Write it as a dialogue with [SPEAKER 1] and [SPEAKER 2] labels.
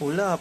[SPEAKER 1] ulap.